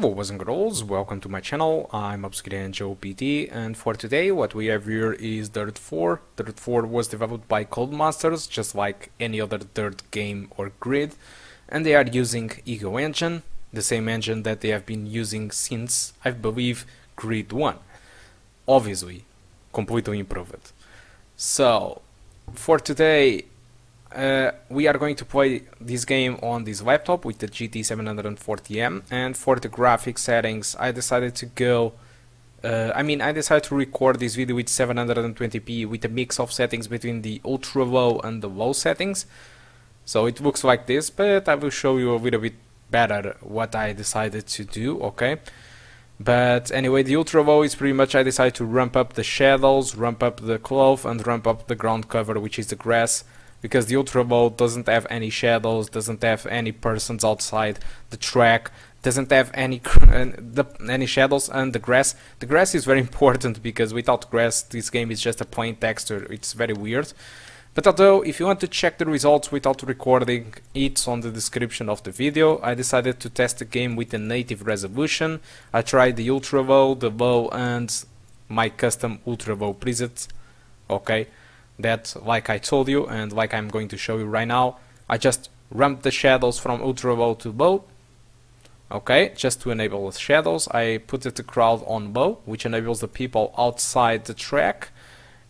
Hello boys and girls, welcome to my channel, I'm Obscurian Joe PT and for today what we have here is Dirt 4. Dirt 4 was developed by Codemasters, just like any other Dirt game or grid, and they are using Ego Engine, the same engine that they have been using since, I believe, Grid 1. Obviously, completely improved. So, for today uh, we are going to play this game on this laptop with the GT 740M and for the graphic settings I decided to go uh, I mean I decided to record this video with 720p with a mix of settings between the ultra low and the low settings. So it looks like this but I will show you a little bit better what I decided to do okay? But anyway the ultra low is pretty much I decided to ramp up the shadows ramp up the cloth and ramp up the ground cover which is the grass because the Ultra Low doesn't have any shadows, doesn't have any persons outside the track, doesn't have any any shadows, and the grass. The grass is very important because without grass, this game is just a plain texture. It's very weird. But although, if you want to check the results without recording, it's on the description of the video. I decided to test the game with a native resolution. I tried the Ultra Low, the Low, and my custom Ultra Low preset. Okay that like I told you and like I'm going to show you right now I just ramped the shadows from ultra low to low okay just to enable the shadows I put the crowd on low which enables the people outside the track.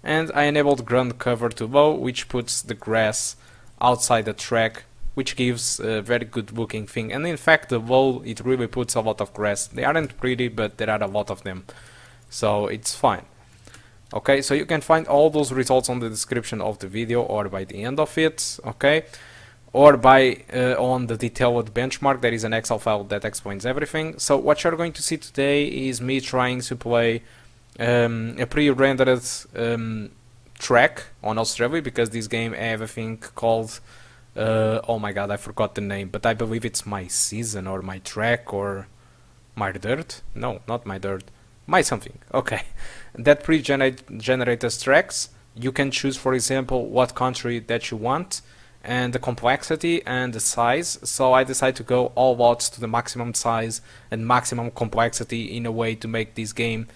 And I enabled ground cover to low which puts the grass outside the track which gives a very good looking thing. And in fact the low it really puts a lot of grass. They aren't pretty but there are a lot of them. So it's fine okay so you can find all those results on the description of the video or by the end of it okay? Or by uh, on the detailed benchmark there is an excel file that explains everything. So what you're going to see today is me trying to play um, a pre-rendered um, track on Australia because this game have a thing called uh, oh my god I forgot the name but I believe it's my season or my track or my dirt? No not my dirt my something. Okay. That pre-generated tracks you can choose for example what country that you want and the complexity and the size. So I decided to go all out to the maximum size and maximum complexity in a way to make this game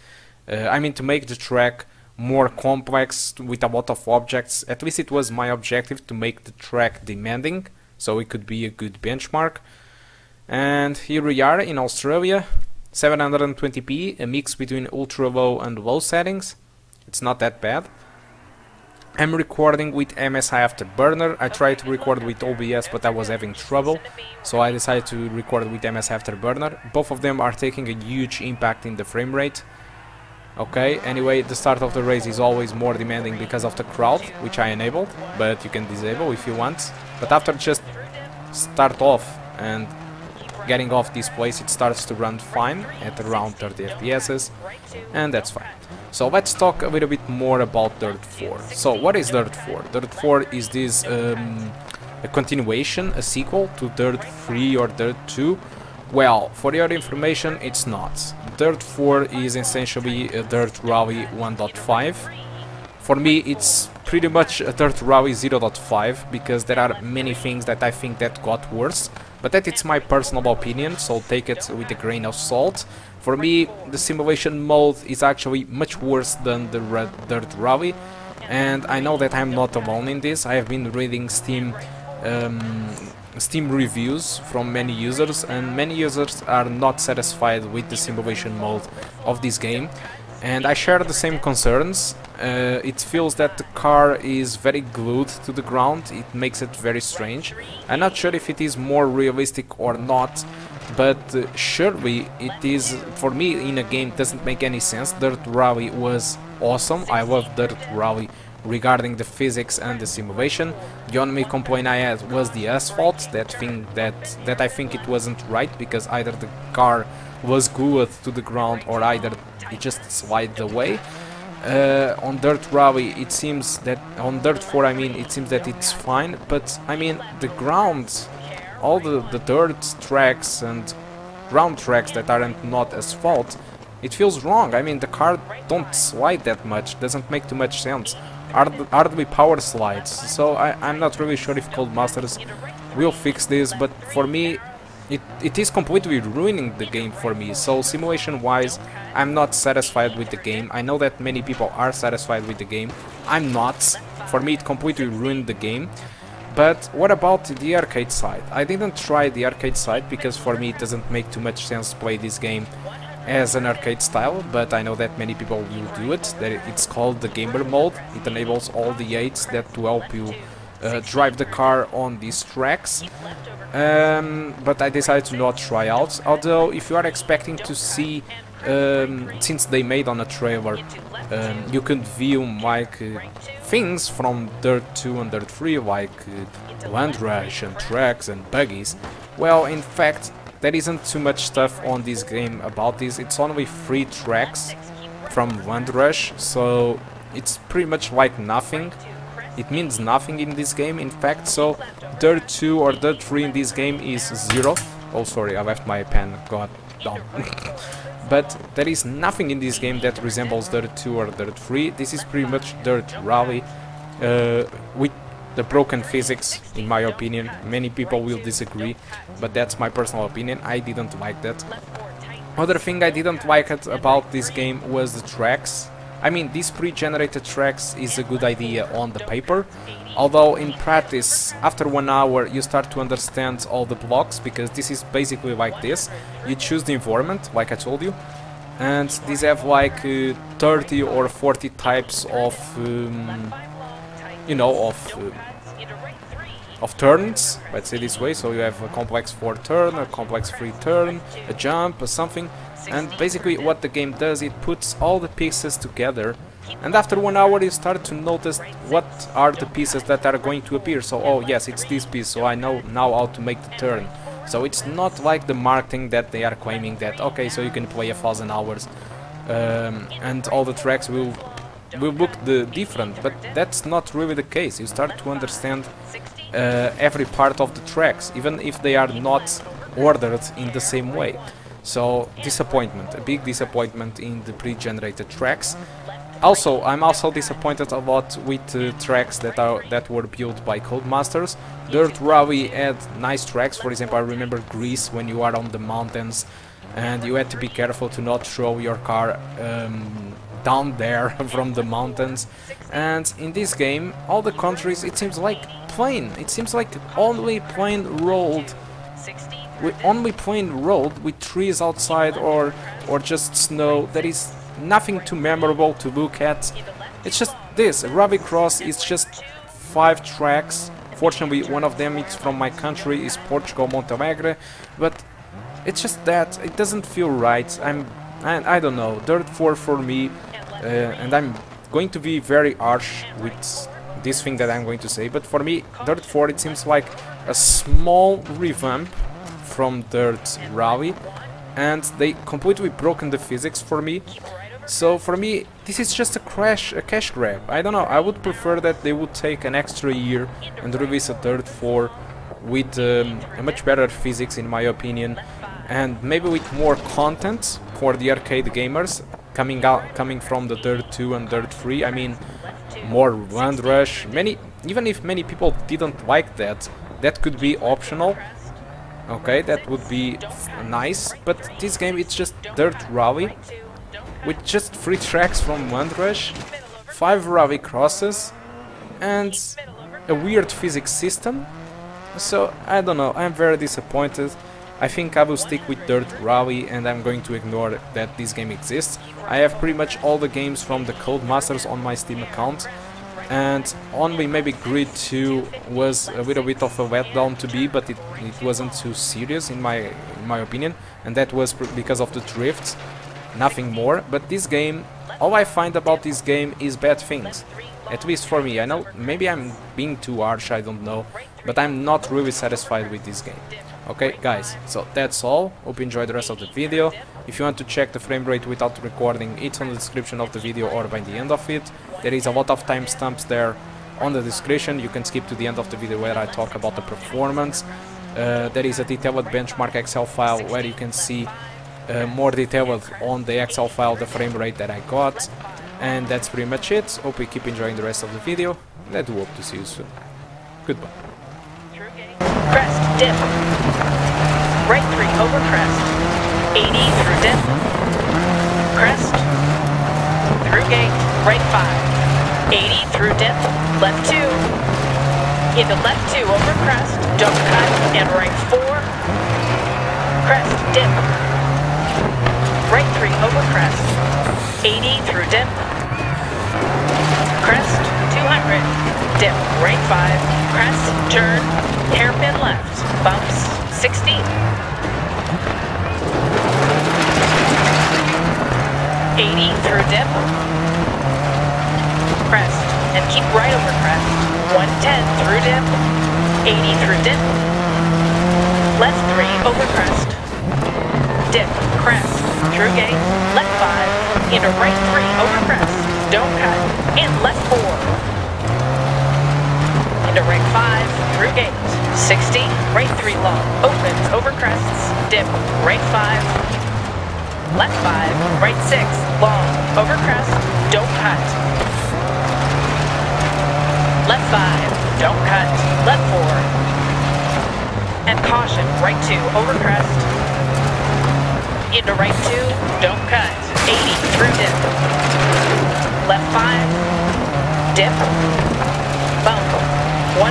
uh, I mean to make the track more complex with a lot of objects. At least it was my objective to make the track demanding so it could be a good benchmark. And here we are in Australia 720p, a mix between ultra low and low settings. It's not that bad. I'm recording with MSI Afterburner. I tried to record with OBS but I was having trouble, so I decided to record with MSI Afterburner. Both of them are taking a huge impact in the frame rate. Okay, anyway, the start of the race is always more demanding because of the crowd, which I enabled, but you can disable if you want. But after just start off and getting off this place it starts to run fine at around 30 FPS and that's fine. So let's talk a little bit more about Dirt 4. So what is Dirt 4? Dirt 4 is this um, a continuation, a sequel to Dirt 3 or Dirt 2? Well, for your information, it's not. Dirt 4 is essentially a Dirt Rally 1.5. For me, it's pretty much a Dirt Rally 0.5 because there are many things that I think that got worse but that it's my personal opinion, so take it with a grain of salt. For me, the simulation mode is actually much worse than the Red Dirt Rally, and I know that I'm not alone in this. I have been reading Steam um, Steam reviews from many users, and many users are not satisfied with the simulation mode of this game. And I share the same concerns, uh, it feels that the car is very glued to the ground, it makes it very strange. I'm not sure if it is more realistic or not, but uh, surely it is, for me in a game doesn't make any sense. Dirt Rally was awesome, I love Dirt Rally regarding the physics and the simulation. The only complaint I had was the asphalt, that thing that, that I think it wasn't right, because either the car was glued to the ground or either it just slides away. Uh, on Dirt Rally it seems that on Dirt 4 I mean it seems that it's fine but I mean the ground all the, the dirt tracks and ground tracks that aren't not asphalt it feels wrong. I mean the car don't slide that much doesn't make too much sense. Hardly power slides. So I, I'm not really sure if Codemasters will fix this but for me it, it is completely ruining the game for me. So simulation wise, I'm not satisfied with the game. I know that many people are satisfied with the game. I'm not. For me, it completely ruined the game. But what about the arcade side? I didn't try the arcade side because for me it doesn't make too much sense to play this game as an arcade style, but I know that many people will do it. That It's called the gamer mode. It enables all the aids that to help you uh, drive the car on these tracks. Um, but I decided to not try out. Although, if you are expecting to see, um, since they made on a trailer, um, you could view like uh, things from Dirt 2 and Dirt 3, like uh, land rush and tracks and buggies. Well, in fact, there isn't too much stuff on this game about this. It's only three tracks from Land Rush, so it's pretty much like nothing. It means nothing in this game, in fact, so Dirt 2 or Dirt 3 in this game is zero. Oh, sorry, I left my pen, god down. but there is nothing in this game that resembles Dirt 2 or Dirt 3. This is pretty much Dirt Rally uh, with the broken physics, in my opinion. Many people will disagree, but that's my personal opinion. I didn't like that. Other thing I didn't like about this game was the tracks. I mean, these pre-generated tracks is a good idea on the paper, although in practice, after one hour, you start to understand all the blocks, because this is basically like this. You choose the environment, like I told you, and these have like uh, 30 or 40 types of um, you know, of uh, of turns, let's say this way, so you have a complex 4 turn, a complex 3 turn, a jump, or something, and basically what the game does, it puts all the pieces together, and after one hour you start to notice what are the pieces that are going to appear, so oh yes, it's this piece, so I know now how to make the turn. So it's not like the marketing that they are claiming that, okay, so you can play a thousand hours, um, and all the tracks will will look the different, but that's not really the case. You start to understand uh, every part of the tracks, even if they are not ordered in the same way. So disappointment, a big disappointment in the pre-generated tracks. Also, I'm also disappointed a lot with uh, tracks that are that were built by Codemasters. Dirt Rally had nice tracks. For example, I remember Greece when you are on the mountains and you had to be careful to not throw your car um, down there from the mountains and in this game all the countries it seems like plain it seems like only plain road with only plain road with trees outside or or just snow there is nothing too memorable to look at. It's just this Rallycross is just five tracks. Fortunately one of them is from my country is Portugal Montalegre but it's just that it doesn't feel right. I'm I, I don't know Dirt 4 for me uh, and I'm going to be very harsh with this thing that I'm going to say, but for me, Dirt 4 it seems like a small revamp from Dirt Rally, and they completely broken the physics for me. So for me, this is just a crash, a cash grab. I don't know. I would prefer that they would take an extra year and release a Dirt 4 with um, a much better physics, in my opinion, and maybe with more content for the arcade gamers coming out coming from the Dirt 2 and Dirt 3 I mean more Land Rush many even if many people didn't like that that could be optional okay that would be nice but this game it's just Dirt Rally with just three tracks from Land Rush five rally crosses and a weird physics system. So I don't know I'm very disappointed. I think I will stick with Dirt Rally and I'm going to ignore that this game exists. I have pretty much all the games from the Codemasters on my Steam account and only maybe Grid 2 was a little bit of a letdown to be, but it, it wasn't too serious in my in my opinion, and that was because of the drifts, nothing more. But this game, all I find about this game is bad things, at least for me. I know maybe I'm being too harsh, I don't know, but I'm not really satisfied with this game. Okay, guys, so that's all. Hope you enjoyed the rest of the video. If you want to check the frame rate without recording, it's on the description of the video or by the end of it. There is a lot of timestamps there on the description. You can skip to the end of the video where I talk about the performance. Uh, there is a detailed benchmark Excel file where you can see uh, more detailed on the Excel file the frame rate that I got. And that's pretty much it. Hope you keep enjoying the rest of the video. And I do hope to see you soon. Goodbye. Press dip. right 3 over crest, 80 through dip, crest, through gate, right 5, 80 through dip, left 2, into left 2 over crest, don't cut, and right 4, crest, dip, right 3 over crest, 80 through dip, crest, 200, dip, right 5, crest, turn, hairpin left, bumps, 60. 80 through dip, crest, and keep right over crest, 110 through dip, 80 through dip, left 3 over crest, dip, crest, through gate, left 5, into right 3 over crest, don't cut, and left 4, into right 5, through gate, 60, right 3 long, opens over crests, dip, right 5, left 5, right 6, long, over crest, don't cut. 5, don't cut, left 4. And caution, right 2, over crest. Into right 2, don't cut, 80, through dip. Left 5, dip, bump, 100,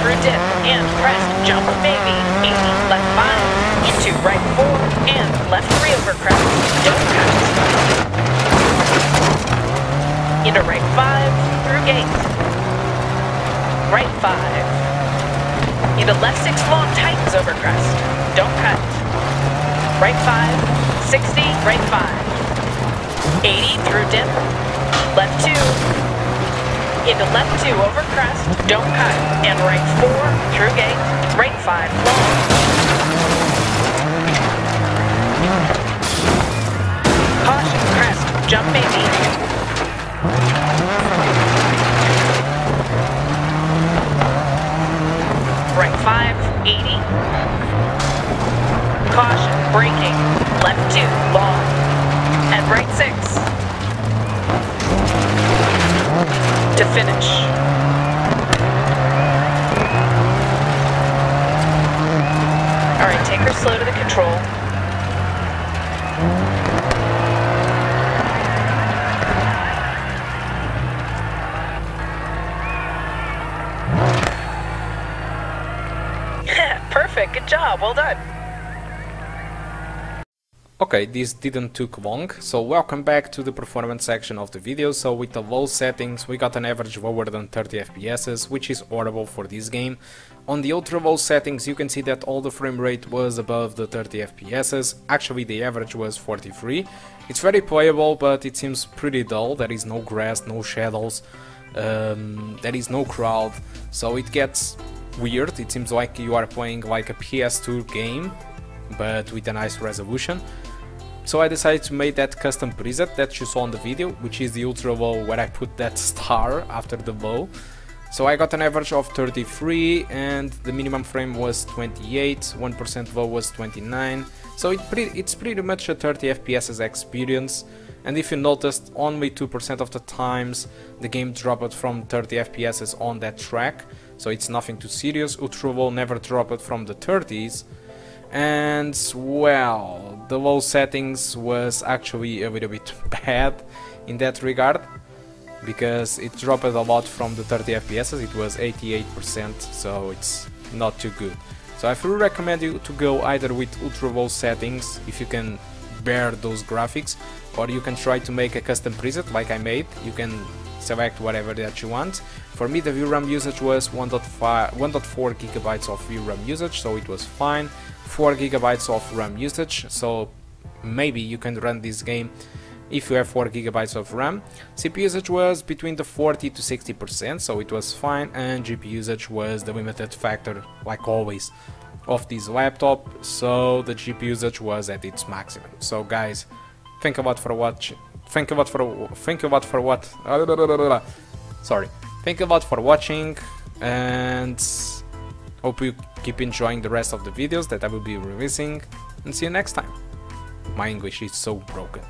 through dip, and crest, jump, maybe, 80, left 5, into right 4, and left 3 over crest, don't cut. Into right 5, through gate. Right 5. Into left 6 long tightens over crest, don't cut. Right 5, 60, right 5. 80 through dip, left 2, into left 2 over crest, don't cut, and right 4 through gate, right 5 long. Take her slow to the control. Perfect, good job, well done. Okay, this didn't took long, so welcome back to the performance section of the video. So with the low settings, we got an average lower than 30 FPS, which is horrible for this game. On the ultra low settings, you can see that all the frame rate was above the 30 FPS, actually the average was 43. It's very playable, but it seems pretty dull, there is no grass, no shadows, um, there is no crowd, so it gets weird, it seems like you are playing like a PS2 game, but with a nice resolution. So I decided to make that custom preset that you saw in the video, which is the ultra low where I put that star after the bow. So I got an average of 33 and the minimum frame was 28, 1% low was 29. So it pretty, it's pretty much a 30 FPS experience. And if you noticed, only 2% of the times the game dropped from 30 FPS on that track. So it's nothing too serious. Ultra low never dropped from the 30s and well the low settings was actually a little bit bad in that regard because it dropped a lot from the 30 fps it was 88% so it's not too good so I fully recommend you to go either with ultra low settings if you can bear those graphics or you can try to make a custom preset like I made you can select whatever that you want. For me the VRAM usage was 1.4 gigabytes of VRAM usage, so it was fine. 4 gigabytes of RAM usage, so maybe you can run this game if you have 4 gigabytes of RAM. CPU usage was between the 40 to 60%, so it was fine, and GPU usage was the limited factor, like always, of this laptop, so the GPU usage was at its maximum. So guys, think about for watch think about for think about for what sorry think about for watching and hope you keep enjoying the rest of the videos that I will be releasing and see you next time. My English is so broken